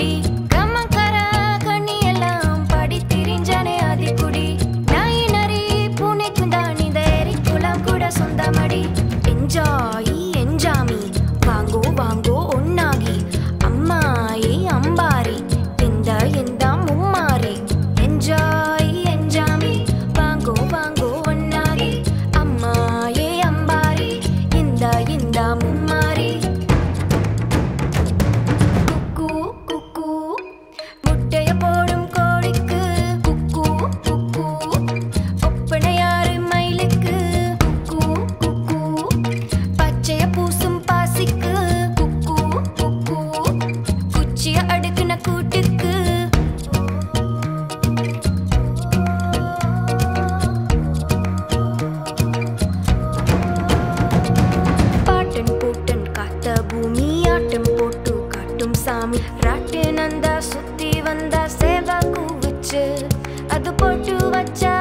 party. வந்தா சேவா கூவிச்சு அது போட்டு வச்சா